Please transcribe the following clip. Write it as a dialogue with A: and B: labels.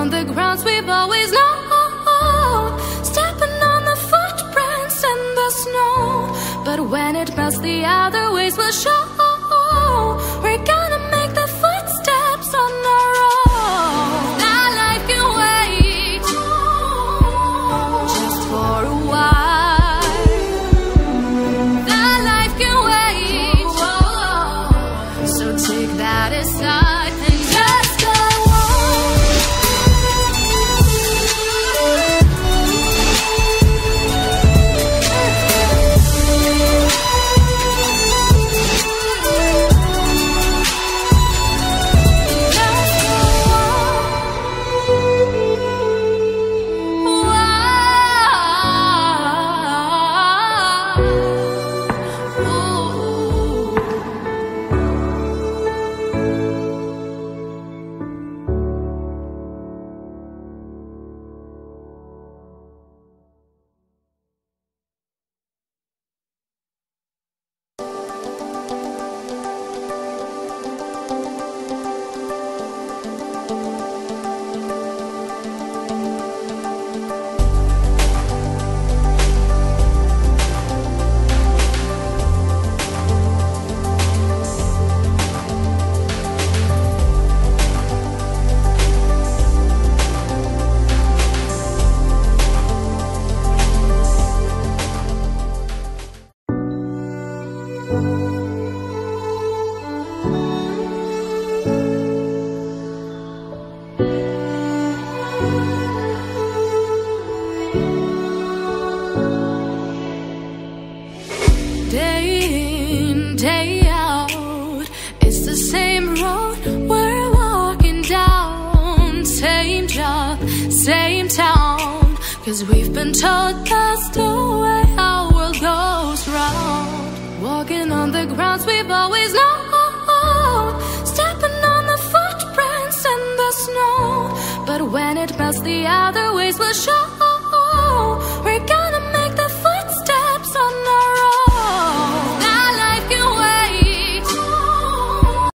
A: on the grounds we've always known. Stepping on the footprints in the snow. But when it melts, the other ways will show. We're gonna Cause we've been told that's the way our world goes round. Walking on the grounds we've always known. Stepping on the footprints in the snow. But when it melts, the other ways will show.